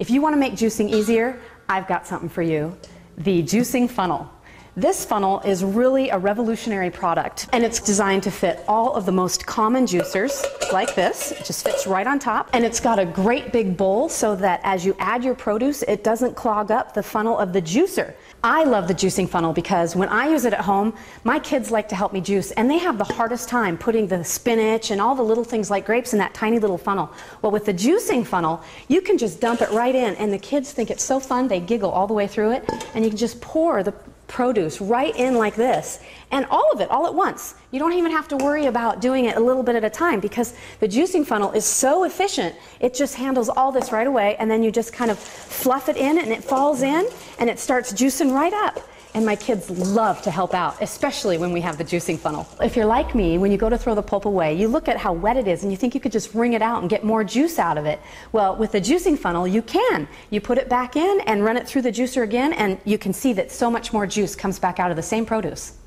if you want to make juicing easier, I've got something for you the juicing funnel. This funnel is really a revolutionary product, and it's designed to fit all of the most common juicers, like this. It just fits right on top, and it's got a great big bowl so that as you add your produce, it doesn't clog up the funnel of the juicer. I love the juicing funnel because when I use it at home, my kids like to help me juice, and they have the hardest time putting the spinach and all the little things like grapes in that tiny little funnel. Well, with the juicing funnel, you can just dump it right in, and the kids think it's so fun, they giggle all the way through it, and you can just pour the produce right in like this and all of it all at once. You don't even have to worry about doing it a little bit at a time because the juicing funnel is so efficient. It just handles all this right away and then you just kind of fluff it in and it falls in and it starts juicing right up. And my kids love to help out, especially when we have the juicing funnel. If you're like me, when you go to throw the pulp away, you look at how wet it is and you think you could just wring it out and get more juice out of it. Well, with the juicing funnel, you can. You put it back in and run it through the juicer again, and you can see that so much more juice comes back out of the same produce.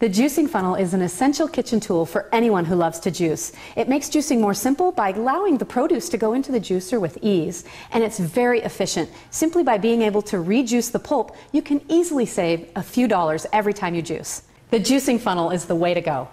The juicing funnel is an essential kitchen tool for anyone who loves to juice. It makes juicing more simple by allowing the produce to go into the juicer with ease, and it's very efficient. Simply by being able to rejuice the pulp, you can easily save a few dollars every time you juice. The juicing funnel is the way to go.